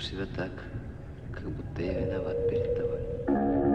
ведешь себя так, как будто я виноват перед тобой.